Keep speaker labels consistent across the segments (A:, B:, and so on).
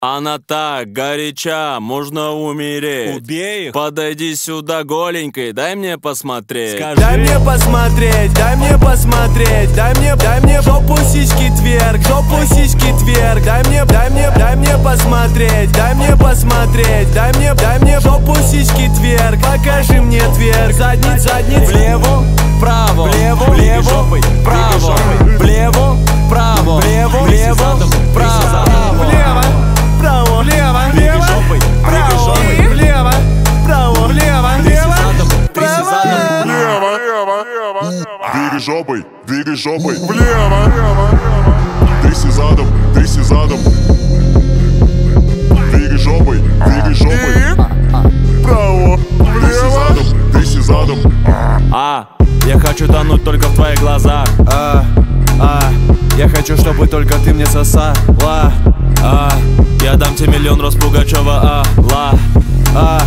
A: Она так горяча, можно умереть.
B: Убей их.
A: Подойди сюда голенькой, дай мне посмотреть.
B: Скажи.
C: Дай мне посмотреть, дай мне посмотреть, дай мне, дай мне жопу сиськи тверк, жопу сиськи тверк, дай мне, дай мне, дай мне посмотреть, дай мне посмотреть, дай мне, дай мне жопу сиськи тверк, покажи мне тверк, задниц, задниц,
A: Влево, вправо,
C: Влево,
A: влево,
B: жопой,
D: Двигай жопой, двигай жопой. Влево, Тряси задом, тряси задом. Двигай жопой, двигай жопой. Право, Тряси задом, тряси задом.
A: А, я хочу тонуть только в твоих глазах.
C: А, а, я хочу, чтобы только ты мне сосала.
A: А, я дам тебе миллион роз Пугачева, а, ла.
C: А,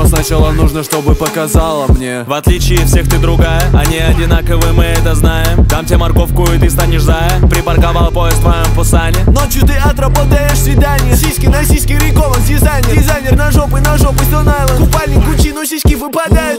C: но сначала нужно, чтобы показала мне.
A: В отличие всех ты другая, они одинаковые, мы это знаем. Дам тебе морковку и ты станешь зая. Припарковал поезд в твоем пусане.
C: Ночью ты отработаешь свидание. Сиськи на сиськи Рикован дизайнер. Дизайнер на жопы, на жопы Island Купальник Гуччи, но сиськи выпадают.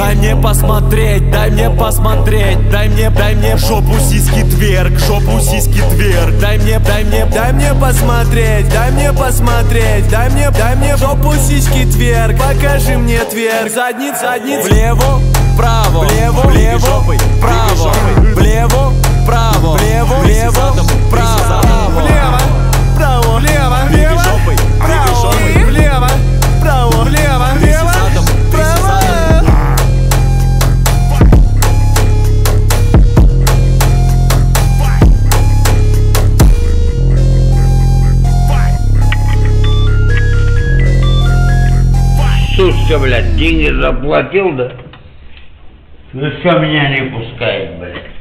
A: Дай мне посмотреть, дай мне посмотреть Дай мне, дай мне жопу сиськи тверк Жопу сиськи тверк. Дай мне, дай мне,
C: Дай мне посмотреть, дай мне посмотреть Дай мне, дай мне жопу сиськи тверк. Покажи мне тверк. Задниц, задниц
A: Влево, вправо,
C: Влево,
A: влево,
E: Сучка, блядь, деньги заплатил, да? Ну что меня не пускает, блядь?